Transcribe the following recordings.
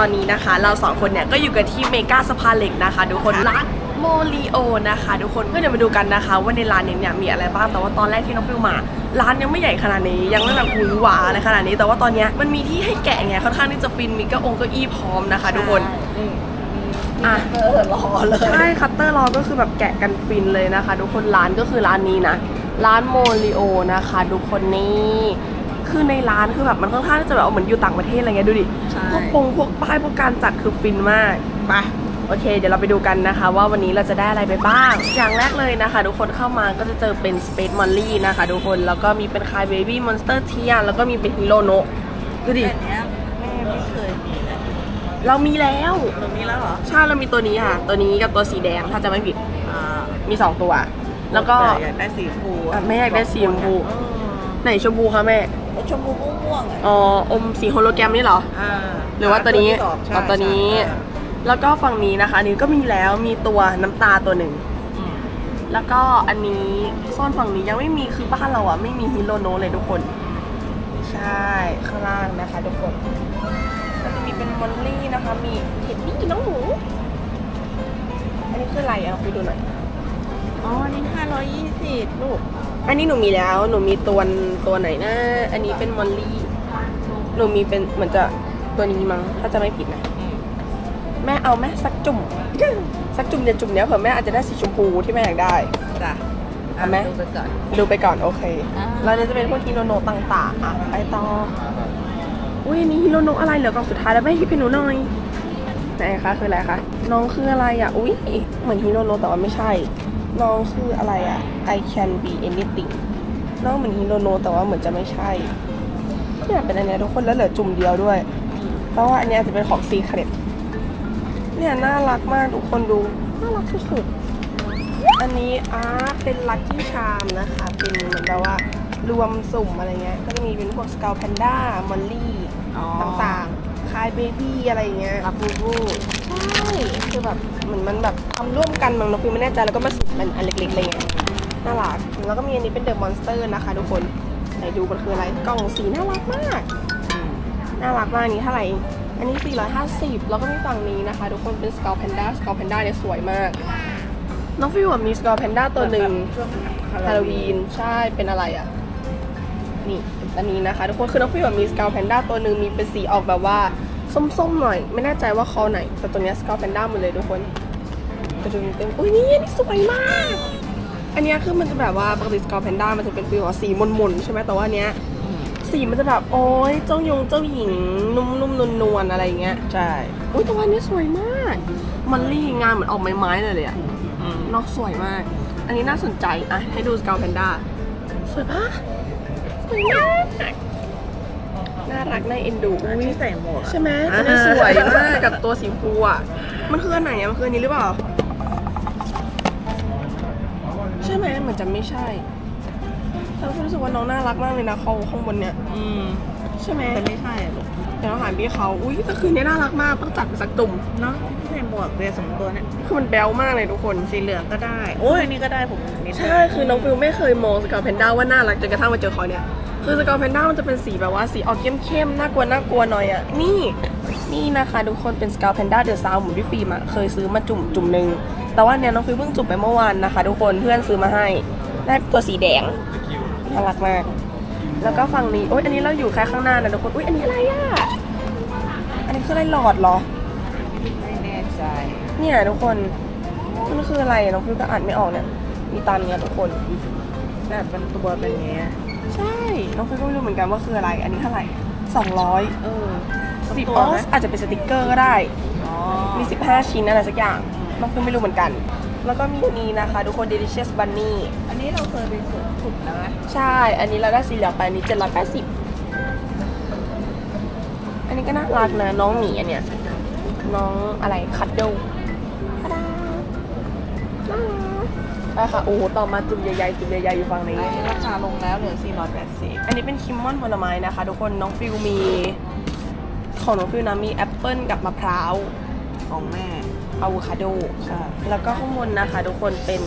ตอนนี้นะคะ เราสองคนเนี่ยก็อยู่กันที่เมก้าสะพานเหล็กนะคะทุกคนร้าน Moleo นะคะ ทุกคนก็เดี๋ยวมาดูกันนะคะ ว่าในร้านนี้เนี่ยมีอะไรบ้างแต่ว่าตอนแรกที่น้องฟิวมา ร้านยังไม่ใหญ่ขนาดนี้ ยังไม่แบบหวือหวาอะไรขนาดนี้ แต่ว่าตอนเนี้ยมันมีที่ให้แกะไงค่อนข้างที่จะฟินมีเก็องเก็อี้พร้อมนะคะ ทุกคนอะเออรอเลยใช่คัตเตอร์รอก็คือแบบแกะกันฟินเลยนะคะ ทุกคนร้านก็คือร้านนี้นะร้าน Moleo นะคะทุกคนนี่ คือในร้านคือแบบมันค่อนข้างที่จะแบบเหมือนอยู่ต่างประเทศอะไรเงี้ยดูดิใช่พวกปงพวกป้ายพวกการจัดคือฟินมากไปโอเค เดี๋ยวเราไปดูกันนะคะ ว่าวันนี้เราจะได้อะไรไปบ้าง อย่างแรกเลยนะคะ ทุกคนเข้ามาก็จะเจอเป็น Space Molly นะคะ ทุกคนแล้วก็มีเป็นคาย Baby Monster เทียแล้วก็มีเป็นฮิโรโนะดูดิแต่เนี้ยแม่ไม่เคยมีเลยเรามีแล้วหนูมีแล้วเหรอใช่เรามีตัวนี้ค่ะ ตัวนี้กับตัวสีแดงถ้าจะไม่ผิดอ่ามี2ตัว แล้วก็แต่อยากได้สีชมพูอะแม่อยากได้สีชมพูอืมไหนชมพูคะแม่ แล้วชมพูม่วงๆอะอ๋ออมสีโฮโลแกรมนี่เหรอ อ่าหรือว่าตัวนี้ที่สองใช่อ๋อตัวนี้ ใช่อ่าแล้วก็ฝั่งนี้นะคะอันนี้ก็มีแล้วมีตัวน้ำตาตัวหนึ่ง อืมแล้วก็อันนี้โซนฝั่งนี้ยังไม่มีคือบ้านเราอะไม่มีฮิโรโนะเลยทุกคน ใช่ข้างล่างนะคะทุกคนก็จะมีเป็นมอลลี่นะคะ มีเห็ดดี้น้องหมู อันนี้คืออะไรอะไปดูหน่อยอ๋ออันนี้ห้าร้อยยี่สิบลูก อันนี้หนูมีแล้ว หนูมีตัวตัวไหนนะ อันนี้เป็นมอลลี่ หนูมีเป็นเหมือนจะตัวนี้มั้ง ถ้าจะไม่ผิดนะอืมแม่เอาไหมสักจุ่ม สักจุ่มเดียวจุ่มเนี้ยเผื่อแม่อาจจะได้สีชมพูที่แม่อยากได้ จ้ะเอาไหม ดูไปก่อน ดูไปก่อนโอเค อ่าแล้วเนี่ยจะเป็นพวกฮิโรโนะต่างๆ อะ ไปต่อ อุ้ยอันนี้ฮิโรโนะอะไรเหลือกล่องสุดท้ายแล้วแม่หยิบให้หนูหน่อย ไหนคะคืออะไรคะ น้องคืออะไรอะ อุ้ยเหมือนฮิโรโนะแต่ว่าไม่ใช่ น้องคืออะไรอะ I can be anything น้องเหมือนฮิโรโนะแต่ว่าเหมือนจะไม่ใช่เนี่ยเป็นอันเนี้ยทุกคนแล้วเหลือจุ่มเดียวด้วย เพราะว่าอันเนี้ยจะเป็นของซีเครตเนี่ยน่ารักมากทุกคนดูน่ารักสุดๆอันนี้อ่าเป็นลั c กี้ชามนะคะ เป็นเหมือนแบบว่ารวมสุ่มอะไรเงี้ยก็จะมีเป็นพวกสก l ลแพนด้ามอลลี่อ๋อต่างๆคายเบบี้อะไรเงี้ยลาบูบูใช่คือแบบเหมือนมันแบบทำร่วมกันมั้งเราคือไม่แน่ใจแล้วก็มาสุ่มมันอันเล็กๆอะไรเงี้ยน่ารักแล้วก็มีอันนี้เป็น The Monsters นะคะทุกคนไหนดูมันคืออะไรกล่องสีน่ารักมากอืมน่ารักมากอันนี้เท่าไหร่อันนี้ 450 แล้วก็มีฝั่งนี้นะคะ ทุกคนเป็นสก l ลแพนด้าสก l ลแพนด้าเนี่ยสวยมาก น้องฟิวอะมีสก l ลแพนด้าตัวหนึ่งช่วงฮาโลวีนใช่เป็นอะไรอะนี่อันนี้นะคะ ทุกคนคือน้องฟิวอะมีสก l ลแพนด้าตัวหนึ่งมีเป็นสีออกแบบว่า ส้มๆหน่อย ไม่แน่ใจว่าคอลไหน แต่ตัวนี้สก l ลแพนด้าหมดเลยทุกคนกระดุมเต็มอุ้ยนี่อันนี้สวยมาก อันนี้คือมันจะแบบว่าปกติสก l ลแพนด้ามันจะเป็นฟีลสีมนๆใช่ไหมแต่ว่าอันเนี้ยสีมันจะแบบโอ้ยเจ้ายงเจ้าหญิงนุ่มๆนวลๆอะไรอย่างเงี้ยใช่อุ้ยแต่ว่าอันนี้สวยมาก มันลี่งานเหมือนออกไม้ๆเลยเลยอะนอกสวยมาก อันนี้น่าสนใจอะให้ดูสกาวแพนด้าสวยปะสวยมาก น่ารักน่าเอ็นดูอันอุ้ยที่ใส่หมวกอะใช่ไหมอันนี้สวยมากกับตัวสีชมพูอะมันคืออันไหนอะมันคืออันนี้หรือเปล่า ใช่ไหมเหมือนจะไม่ใช่แต่เรารู้สึกว่าน้องน่ารักมากเลยนะเขาข้างบนเนี่ย อืม ใช่ไหมแต่ไม่ใช่อะลูกเดี๋ยวเราหาพี่เขา อุ้ยแต่คืนนี้น่ารักมากต้องจัดเป็นสักตุ่มเนาะที่ใส่หมวกเรียสองตัวเนี่ยคือมันแบ๊วมากเลยทุกคนสีเหลืองก็ได้ โอ้ยอันนี้ก็ได้ผมนี่ใช่คือน้องฟิลไม่เคยมองสกาแพนด้าว่าน่ารักจนกระทั่งมาเจอเขาเนี่ย คือสกาแพนด้ามันจะเป็นสีแบบว่าสีออกเข้มๆน่ากลัวน่ากลัวหน่อยอะ นี่นี่นะคะทุกคนเป็นสกาแพนด้าเดอะซาวหมุนพี่ฟิล์มอะเคยซื้อมาจุ่มจุ่มหนึ่งแต่ว่าเนี่ยน้องฟิลเพิ่งจุ่มไปเมื่อวานนะคะ ทุกคนเพื่อนซื้อมาให้ได้ตัวสีแดงน่ารักมาก แล้วก็ฝั่งนี้โอ๊ยอันนี้เราอยู่แค่ข้างหน้านะทุกคนอุ๊ยอันนี้อะไรอะอันนี้คืออะไรหลอดเหรอไม่แน่ใจเนี่ยทุกคนมันคืออะไรน้องฟิวก็อ่านไม่ออกเนี่ย มีตามเนี้ยทุกคนแบบเป็นตัวเป็นอย่างเงี้ย ใช่น้องฟิวก็ไม่รู้เหมือนกันว่าคืออะไร อันนี้เท่าไหร่สองร้อยเออสิบตัอวอไหมสอาจจะเป็นสติกเกอร์ก็ได้อ๋อมีสิบห้าชิ้นอะไรสักอย่างน้องฟิวไม่รู้เหมือนกัน แล้วก็มีอันนี้นะคะทุกคน delicious bunny อันนี้เราเคยไปสวนขุดแล้วไหมใช่ อันนี้เราได้สีเหลืองไปอันนี้เจ็ดร้อยแปดสิบอันนี้ก็น่ารักนะน้องหมีอันเนี้ยน้องอะไรคัดโดต รักไปค่ะโอ้โหต่อมาจุ่มใหญ่ๆจุ่มใหญ่ๆอยู่ฝั่งนี้ อันนี้ราคาลงแล้วเหลือ 480 อันนี้เป็นคิมมอนผลไม้นะคะ ทุกคนน้องฟิวมี ของน้องฟิวนะมีแอปเปิลกับมะพร้าวของแม่อะโวคาโดใช่แล้วก็ข้างบนนะคะ ทุกคนเป็น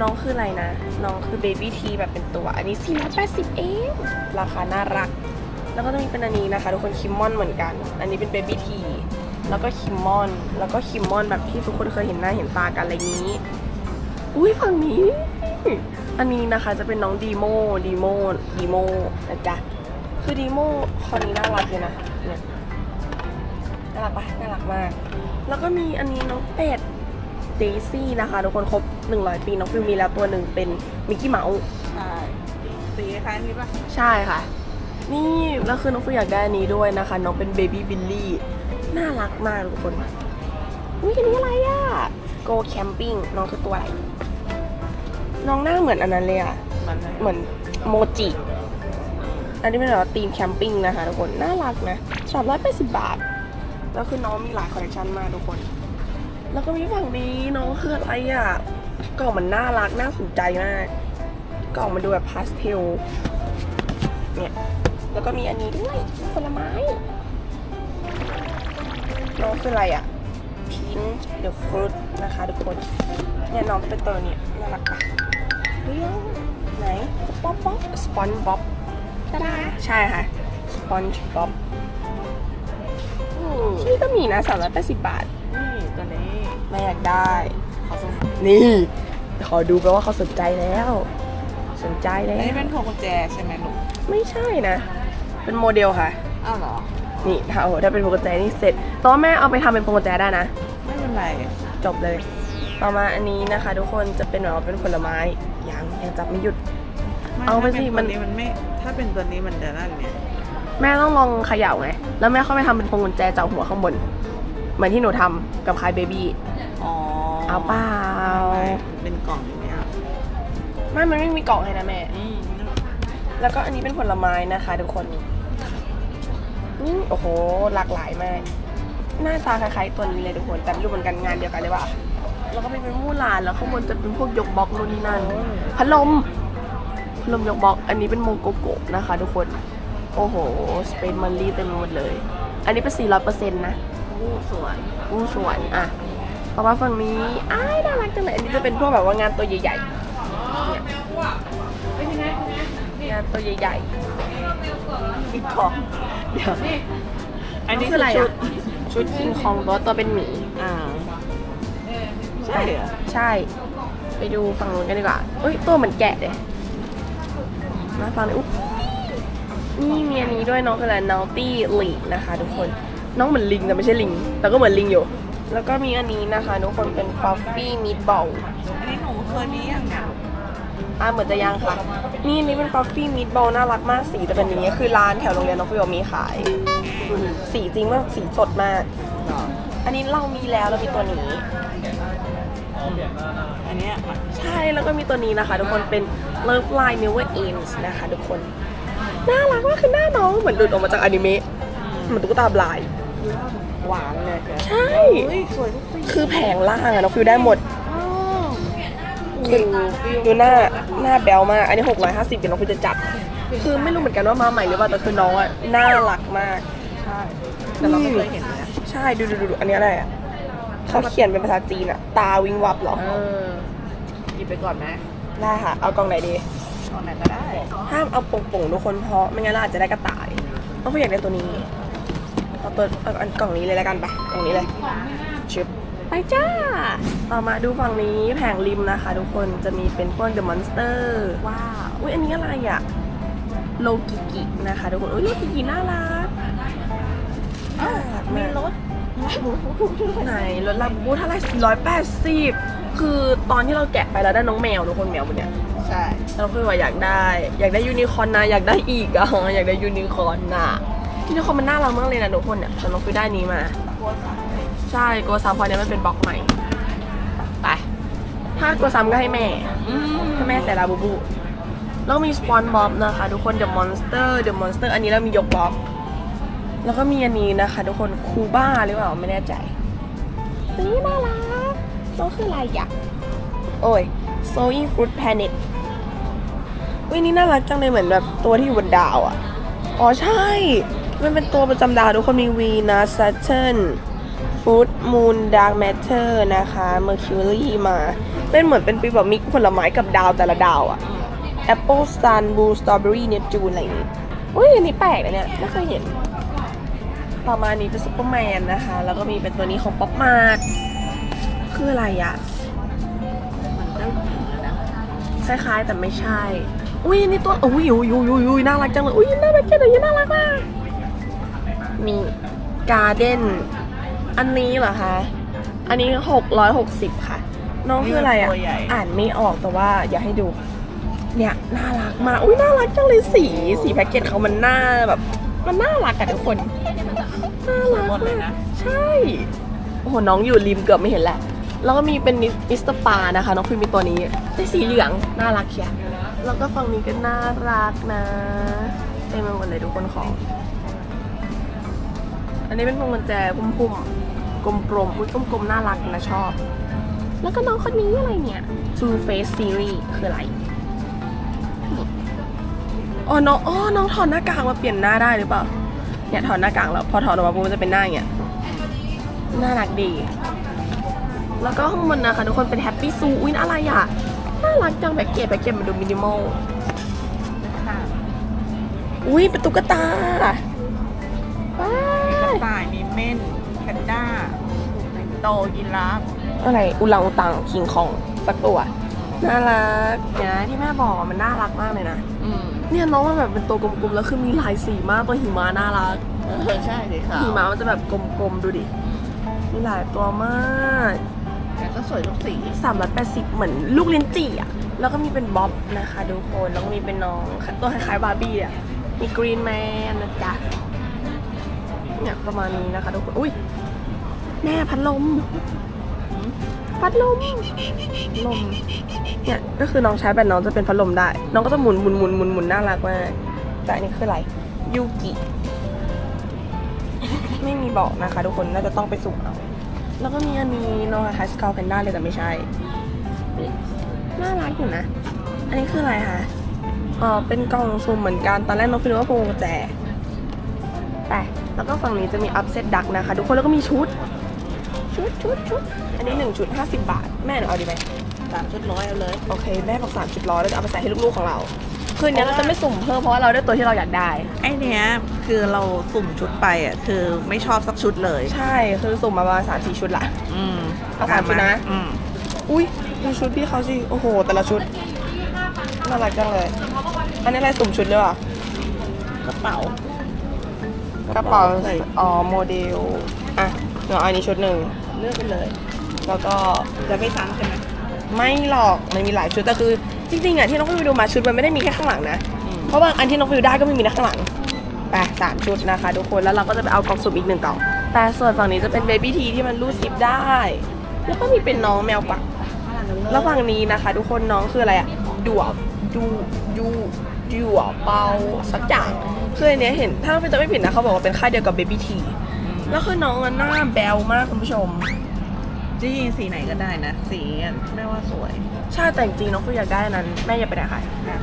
น้องคืออะไรนะ น้องคือ Baby Three แบบเป็นตัว อันนี้ 480 เอง ราคาน่ารัก แล้วก็จะมีเป็นอันนี้นะคะ ทุกคนคิมมอนเหมือนกัน อันนี้เป็น Baby Three แล้วก็คิมมอน แล้วก็คิมมอนแบบที่ทุกคนเคยเห็นหน้าเห็นตากันอะไรนี้ อุ้ยฝั่งนี้ อันนี้นะคะจะเป็นน้องดีโมดีโมดีโมนะจ๊ะคือดีโมคนนี้น่ารักเลยนะเนี่ยน่ารักปะน่ารักมาก แล้วก็มีอันนี้น้องเป็ดเดซี่นะคะทุกคนครบ 100 ปีน้องฟิลมีแล้วตัวหนึ่งเป็นมิกกี้เมาส์ใช่สีคล้ายนี้ปะใช่ค่ะ นี่แล้วคือน้องฟิลอยากได้อันนี้ด้วยนะคะ น้องเป็นเบบี้บิลลี่น่ารักมากทุกคนอุ้ยอันนี้อะไรอะ go camping น้องคือตัวอะไร น้องหน้าเหมือนอันนั้นเลยอะมันเหมือนโมจิ อันนี้เป็นแบบว่าธีม camping นะคะทุกคน น่ารักนะสามร้อยแปดสิบบาท แล้วคือน้องมีหลายคอลเลคชันมากทุกคน แล้วก็มีฝั่งนี้น้องคืออะไรอะ กล่องมันน่ารัก น่าสนใจมาก กล่องมันดูแบบพาสเทล เนี่ย แล้วก็มีอันนี้ด้วยผลไม้ น้องคืออะไรอะ Pink the fruit นะคะทุกคน เนี่ยน้องเป็นตัวเนี่ยน่ารักปะ เฮ้ยไหนสปอนบ๊อบสปอนบ๊อบตาดาใช่ค่ะสปอนบ๊อบที่นี่ก็มีนะสามร้อยแปดสิบบาท นี่ตัวนี้ไม่อยากได้เขาส่งนี่ ขอดูแปลว่าเขาสนใจแล้ว สนใจแล้อันวนี้เป็นพวงกุญแจใช่ไหมลูกไม่ใช่นะ เป็นโมเดลค่ะ อ้าวเหรอ นี่ถ้าโอ้โหถ้าเป็นพวงกุญแจนี่เสร็จแตัวาแม่เอาไปทำเป็นพวงกุญแจได้นะ ไม่เป็นไร จบเลย ต่อมาอันนี้นะคะ ทุกคนจะเป็นแบบว่าเป็นผลไม้ยังยังจับไม่หยุด เอาไปสิถ้มัเป็นนตัวนี้มันไม่ ถ้าเป็นตัวนี้มันจะนั่นไงแม่ต้องลองเขย่าไง แล้วแม่เข้าไปทำเป็นพวงกุญแจเจาะหัวข้างบน เหมือนที่หนูทำกับคายเบบี้ อ๋อเอาเปล่าไม่เป็นกล่องอย่างเงี้ยไม่มันไม่มีกล่องให้นะแม่ อืมแล้วก็อันนี้เป็นผลไม้นะคะทุกคนนี่โอ้โห หลากหลายมาก หน้าตาคล้ายๆตัวนี้เลยทุกคน แต่ไม่รู้เหมือนกันงานเดียวกันเลยว่ะ แล้วก็มีเป็นมู่หลานแล้วข้างบนจะเป็นพวกยกบล็อกนู่นนี่นั่นพัดลมพัดลมยกบล็อกอันนี้เป็นโมโกโกะนะคะ ทุกคน โอ้โห สเปนมันลี่เต็มไปหมดเลย อันนี้เป็น400%นะอู้สวนอู้สวนอะต่อมาฝั่งนี้อ้ายน่ารักจังเลยอันนี้จะเป็นพวกแบบว่างานตัวใหญ่ๆเนี่ยงานตัวใหญ่อีกของๆเดี๋ยวอันนี้คืคือออะไรชุอะดชุดคิงคองตัวตัวเป็นหมีอ่า ใช่เหรอใช่ ไปดูฝั่งนู้นกันดีกว่าเอ้ยตัวเหมือนแกะเลยมาฝั่งนี้อุ๊ยนี่มีอันนี้ด้วยน้องคืออะไร Naughty League นะคะ ทุกคน น้องเหมือนลิงแต่ไม่ใช่ลิง แต่ก็เหมือนลิงอยู่ แล้วก็มีอันนี้นะคะ ทุกคนเป็น Fluffy Meatball อันนี้หนูเคยมีอย่างเงี้ยอ่าเหมือนจะยังค่ะ นี่อันนี่เป็น Fluffy Meatball น่ารักมากสีจะเป็นอย่างนี้คือร้านแถวโรงเรียนน้องฟิวมีขาย สีจริงมากสีสดมากเหรออันนี้เรามีแล้วเรามีตัวนี้ อันเนี้ยมันใช่แล้วก็มีตัวนี้นะคะ ทุกคนเป็น Love Line Never Ends นะคะ ทุกคน น่ารักมากคือหน้าน้องเหมือนหลุดออกมาจากอนิเมะเหมือนตุ๊กตาบลายหวานเลยใช่เฮ้ยสวยทุกสีคือแผงล่างอะน้องฟิวได้หมดอ้าวคือดูหน้าหน้าแบลมาก อันนี้ 650เดี๋ยวน้องฟิวจะจัด คือไม่รู้เหมือนกันว่ามาใหม่หรือเปล่าแต่คือน้องอะน่ารักมาก ใช่แต่เราไม่เคยเห็นเลยนะใช่ดูดูดูดูอันนี้อะไรอะ เขาเขียนเป็นภาษาจีนอะตาวิงวับเหรอ เออหยิบไปก่อนไหมได้ค่ะ เอากล่องไหนดีเอาไหนก็ได้ ห้ามเอาโป่งๆทุกคนเพราะไม่งั้นเราอาจจะได้กระต่ายต้องฟิวอยากได้ตัวนี้เอาตัวเอาอันกล่องนี้เลยแล้วกันไปกล่องนี้เลยชึบไปจ้า ต่อมาดูฝั่งนี้แผงริมนะคะ ทุกคนจะมีเป็นพวก The Monster ว้าวอุ้ยอันนี้อะไรอะโลกิกินะคะ ทุกคนอุ้ยโลกิกิน่ารักอ้าวมีรถ ไหนรถลาบูบูเท่าไหร่ร้อยแปดสิบคือตอนที่เราแกะไปแล้วได้น้องแมวทุกคนแมวมันเนี่ยใช่เราคือว่าอยากได้ อยากได้ยูนิคอร์นนะอยากได้อีกอะอยากได้ยูนิคอร์นนะยูนิคอร์นมันน่ารักมากเลยนะทุกคนเนี่ยฉันลองไปได้นี้มากลัวสั่งเลยใช่โกซัมพอเนี้ยมันเป็นบล็อกใหม่ไปถ้าโกซัมก็ให้แม่อืมให้แม่ใส่ลาบูบูแล้วมีสปอนบ๊อบนะคะ ทุกคน The Monster The Monster อันนี้เรามียกบล็อก แล้วก็มีอันนี้นะคะ ทุกคนคูบ้าหรือเปล่าไม่แน่ใจตัวนี้น่ารักน้องคืออะไรอะโอ้ย Soy Fruit Planet อุ้ยนี่น่ารักจังเลยเหมือนแบบตัวที่อยู่บนดาวอะ อ๋อใช่ มันเป็นตัวประจำดาวทุกคนมี Venus Saturn Food Moon Dark Matter นะคะ Mercury มา เป็นเหมือนเป็นฟีแบบมิกผลไม้กับดาวแต่ละดาวอะ Apple Sun Blue Strawberry Neptune อะไรอย่างงี้อุ้ยอันนี้แปลกนะเนี่ย ไม่เคยเห็น ต่อมานี้เป็นซุปเปอร์แมนนะคะ แล้วก็มีเป็นตัวนี้ของ Pop Mart คืออะไรอะเหมือนเจ้าหญิงเลยนะคล้ายๆแต่ไม่ใช่ อุ้ยนี่ตัวอุ้ยอุ้ยอุ้ยอุ้ยอุ้ยน่ารักจังเลยอุ้ยน่ารักจังเลยน่ารักมากมี garden อันนี้เหรอคะอันนี้660ค่ะ น้องคืออะไรอะตัวใหญ่อ่านไม่ออกแต่ว่าอยากให้ดู เนี่ยน่ารักมากอุ้ยน่ารักจังเลยสี สีแพ็กเกจเขามันน่าแบบ มันน่ารักอะทุกคน น่ารักหมดเลยนะใช่โอ้โหน้องอยู่ริมเกือบไม่เห็นแหละ แล้วก็มีเป็น Mister Pa นะคะ น้องฟิล์มมีตัวนี้ได้สีเหลืองน่ารักเชียแล้วก็ฝั่งนี้ก็น่ารักนะเต็มไปหมดเลยทุกคนของ อันนี้เป็นพวงกุญแจพุ่มๆกลมๆอุ้ยกลมๆน่ารักนะชอบ แล้วก็น้องคนนี้อะไรเนี่ย Two Face Series คืออะไรอ๋อน้องอ๋อน้องถอดหน้ากากมาเปลี่ยนหน้าได้หรือเปล่า เนี่ยถอดหน้ากากแล้วพอถอดออกมาปุ๊บมันจะเป็นหน้าอย่างเงี้ยน่ารักดี แล้วก็ข้างบนนะคะทุกคนเป็น Happy Zoo อุ้ยอะไรอะน่ารักจังแพ็กเกจแพ็กเกจมันดูมินิมอลค่ะอุ้ยเป็นตุ๊กตาว้ามีกระต่ายมีเม่นแพนด้าสิงโตยีราฟอะไรอุลังอุตังคิงคองสักตัว น่ารักเนี่ยนะที่แม่บอกอะมันน่ารักมากเลยนะ อืมเนี่ยน้องมันแบบเป็นตัวกลมๆแล้วคือมีหลายสีมากตัวหิมะน่ารักเออใช่สีขาวหิมะมันจะแบบกลมๆดูดิมีหลายตัวมากแต่ก็สวยทุกสี380 เหมือนลูกลิ้นจี่อะแล้วก็มีเป็นบ๊อบนะคะทุกคนแล้วก็มีเป็นน้องตัวคล้ายๆบาร์บี้อะมีกรีนแมนนะจ๊ะเนี่ยประมาณนี้นะคะทุกคนอุ้ยแม่พัดลม พัดลม ลม เนี่ยก็คือน้องใช้แบบน้องจะเป็นพัดลมได้ น้องก็จะหมุนหมุนหมุนหมุนหมุนน่ารักมาก แต่อันนี้คืออะไรยูกิไม่มีบอกนะคะทุกคนน่าจะต้องไปสุ่มเอา แล้วก็มีอันนี้น้องคล้ายสกอลแพนด้าเลยแต่ไม่ใช่นี่น่ารักอยู่นะ อันนี้คืออะไรคะอ๋อเป็นกล่องสุ่มเหมือนกัน ตอนแรกน้องคิดว่าพวงกุญแจแต่แล้วก็ฝั่งนี้จะมีอัพเซตดักนะคะ ทุกคนแล้วก็มีชุด ชุดชุดชุดอันนี้หนึ่งชุด50บาท แม่หนูเอาดีไหมสามชุดร้อยเอาเลย โอเค แม่บอกสามชุดร้อยแล้วจะเอาไปใส่ให้ลูกๆของเรา คืนนี้เราจะไม่สุ่มเพิ่มเพราะว่าเราได้ตัวที่เราอยากได้ ไอเนี้ยคือเราสุ่มชุดไปอะคือไม่ชอบสักชุดเลย ใช่คือสุ่มมาประมาณสามสี่ชุดละอืมเอาสามชุดนะ อืมอุ้ยดูชุดพี่เขาสิ โอ้โห แต่ละชุด น่ารักจังเลย อันนี้อะไรสุ่มชุดเลยเหรอกระเป๋ากระเป๋าใส่อ๋อ โมเดล อะเดี๋ยวเอาอันนี้ชุดหนึ่ง เลือกไปเลย แล้วก็จะไม่ซ้ำใช่ไหมไม่หรอกมันมีหลายชุดแต่คือจริงๆอะที่น้องฟิวดูมาชุดมันไม่ได้มีแค่ข้างหลังนะอืมเพราะบางอันที่น้องฟิวได้ก็ไม่มีนะข้างหลังไปสามชุดนะคะทุกคนแล้วเราก็จะไปเอากล่องสุ่มอีกหนึ่งกล่องแต่ส่วนฝั่งนี้จะเป็นเบบี้ทีที่มันรูดซิปได้ แล้วก็มีเป็นน้องแมวกวักแล้วฝั่งนี้นะคะ ทุกคนน้องคืออะไรอะดัวดูดูดัวเปาสักอย่างคืออันเนี้ยเห็นถ้าเราจะไม่ผิดนะเขาบอกว่าเป็นค่ายเดียวกับเบบี้ที แล้วคือน้องอะหน้าแบลมากคุณผู้ชม จริงๆสีไหนก็ได้นะ สีอะแม่ว่าสวย ใช่แต่จริงๆน้องคืออยากได้อันนั้น แม่อยากไปไหนคะ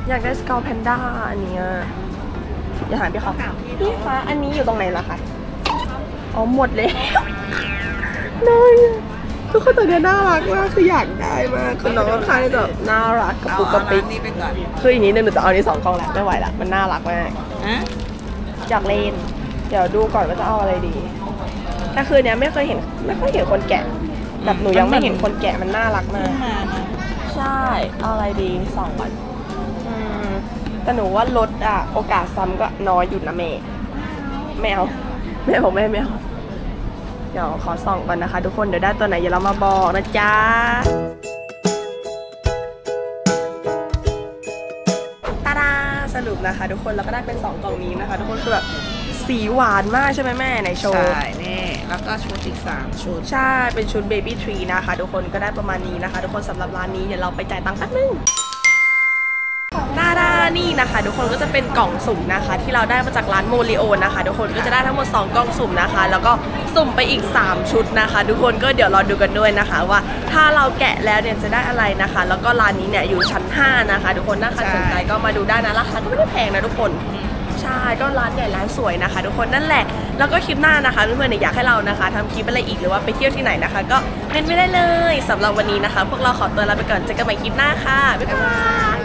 อยากได้สกา p แพนด้าอันเนี้ยอย่าถามพี่เขาถามพี่ พี่คะอันนี้อยู่ตรงไหนล่ะคะอ๋อหมดแล้วน้อยอะทุกคนตัวเนี้ยน่ารักมากคืออยากได้มากคือน้องค่อนข้างที่จะแบบน่ารักกระเอาปุกกเอาระปิกร้านนี้ไปก่อนคืออีกนิดนึงหนูจะเอาอันนี้สองกล่องแหละไม่ไหวละมันน่ารักมาก อะอยากเล่น เดี๋ยวดูก่อนว่าจะเอาอะไรดี แต่คืนเนี้ยไม่เคยเห็นไม่ค่อยเห็นคนแกะแบบหนูยังไม่เห็นคนแกะมันน่ารักมาก มานะใช่เอาอะไรดีสองก่อนอืมแต่หนูว่าลดอะโอกาสซ้ำก็น้อยอยู่นะเมย์ไม่เอาแม่บอกแม่ไม่เอาเดี๋ยวขอส่องก่อนนะคะ ทุกคนเดี๋ยวได้ตัวไหนอย่าเรามาบอกนะจ๊ะตาดาสรุปนะคะ ทุกคนเราก็ได้เป็นสองกล่องนี้นะคะ ทุกคนคือแบบสีหวานมากใช่ไหมแม่ในโชว์ ใช่นี่ แล้วก็ชุดอีกสามชุด ใช่ เป็นชุด Baby Tree นะคะ ทุกคนก็ได้ประมาณนี้นะคะ ทุกคนสำหรับร้านนี้เดี๋ยวเราไปจ่ายตังค์แป๊บนึงดาดานี่นะคะ ทุกคนก็จะเป็นกล่องสุ่มนะคะ ที่เราได้มาจากร้านโมริโอนะคะ ทุกคนก็จะได้ทั้งหมด 2 กล่องสุ่มนะคะ แล้วก็สุ่มไปอีก 3 ชุดนะคะ ทุกคนก็เดี๋ยวรอดูกันด้วยนะคะ ว่าถ้าเราแกะแล้วเนี่ยจะได้อะไรนะคะ แล้วก็ร้านนี้เนี่ยอยู่ชั้น 5 นะคะ ทุกคนถ้าใครสนใจก็มาดูได้นะราคาก็ไม่ได้แพงนะทุกคน ใช่ก็ร้านใหญ่ร้านสวยนะคะ ทุกคนนั่นแหละ แล้วก็คลิปหน้านะคะเพื่อนๆเนี่ยอยากให้เรานะคะทำคลิปอะไรอีกหรือว่าไปเที่ยวที่ไหนนะคะ ก็เมนไม่ได้เลยสำหรับวันนี้นะคะ พวกเราขอตัวลาไปก่อนเจอกันใหม่คลิปหน้าค่ะบ๊ายบาย